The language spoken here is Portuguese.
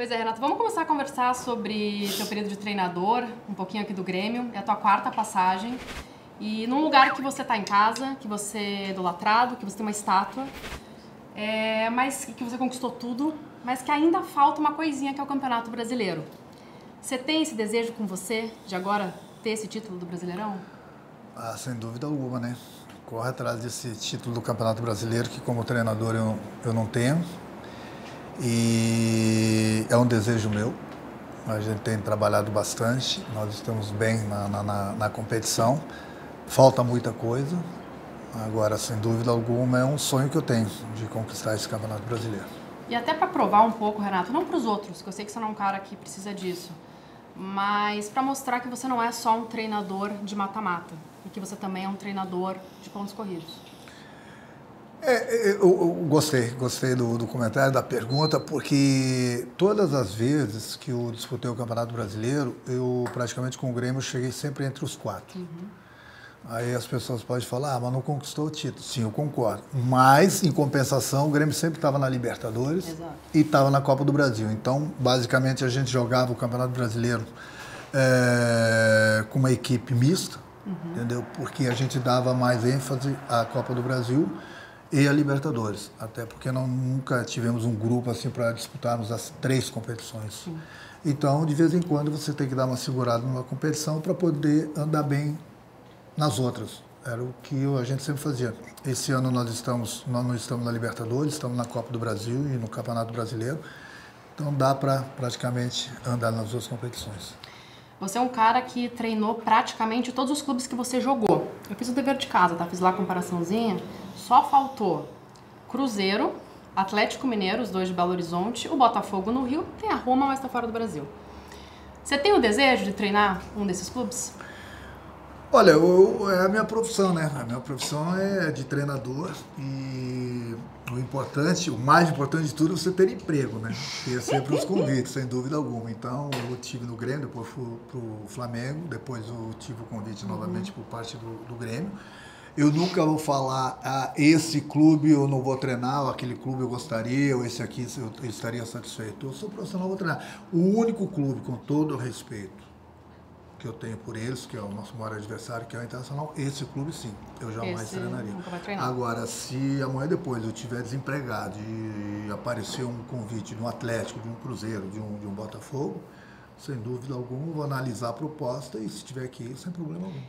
Pois é, Renato, vamos começar a conversar sobre seu período de treinador, um pouquinho aqui do Grêmio, é a tua quarta passagem. E num lugar que você está em casa, que você é idolatrado, que você tem uma estátua, é, mas que você conquistou tudo, mas que ainda falta uma coisinha que é o Campeonato Brasileiro. Você tem esse desejo com você de agora ter esse título do Brasileirão? Ah, sem dúvida alguma, né? Corre atrás desse título do Campeonato Brasileiro que como treinador eu, eu não tenho. E é um desejo meu. A gente tem trabalhado bastante, nós estamos bem na, na, na competição. Falta muita coisa. Agora, sem dúvida alguma, é um sonho que eu tenho de conquistar esse Campeonato Brasileiro. E até para provar um pouco, Renato, não para os outros, que eu sei que você não é um cara que precisa disso, mas para mostrar que você não é só um treinador de mata-mata e que você também é um treinador de pontos corridos. É, é, eu, eu, gostei, gostei do, do, comentário, da pergunta, porque todas as vezes que eu disputei o Campeonato Brasileiro, eu praticamente com o Grêmio cheguei sempre entre os quatro. Uhum. Aí as pessoas podem falar, ah, mas não conquistou o título. Sim, eu concordo. Mas, em compensação, o Grêmio sempre estava na Libertadores Exato. e estava na Copa do Brasil. Então, basicamente, a gente jogava o Campeonato Brasileiro é, com uma equipe mista, uhum. entendeu? Porque a gente dava mais ênfase à Copa do Brasil e a Libertadores, até porque não, nunca tivemos um grupo assim para disputarmos as três competições. Sim. Então, de vez em quando, você tem que dar uma segurada numa competição para poder andar bem nas outras. Era o que a gente sempre fazia. Esse ano nós estamos, nós não estamos na Libertadores, estamos na Copa do Brasil e no Campeonato Brasileiro. Então dá para praticamente andar nas duas competições. Você é um cara que treinou praticamente todos os clubes que você jogou. Eu fiz o dever de casa, tá? Fiz lá a comparaçãozinha. Só faltou Cruzeiro, Atlético Mineiro, os dois de Belo Horizonte, o Botafogo no Rio, tem a Roma, mas está fora do Brasil. Você tem o desejo de treinar um desses clubes? Olha, eu, é a minha profissão, né? A minha profissão é de treinador e o importante, o mais importante de tudo é você ter emprego, né? Ter sempre os convites, sem dúvida alguma. Então, eu tive no Grêmio, depois fui pro Flamengo, depois eu tive o convite novamente por parte do, do Grêmio. Eu nunca vou falar, ah, esse clube eu não vou treinar, ou aquele clube eu gostaria, ou esse aqui eu estaria satisfeito. Eu sou profissional, vou treinar. O único clube, com todo o respeito, que eu tenho por eles, que é o nosso maior adversário, que é o Internacional, esse clube sim, eu jamais esse treinaria. Agora, se amanhã depois eu tiver desempregado e aparecer um convite de um Atlético, de um Cruzeiro, de um, de um Botafogo, sem dúvida alguma, vou analisar a proposta e se tiver que ir, sem problema algum.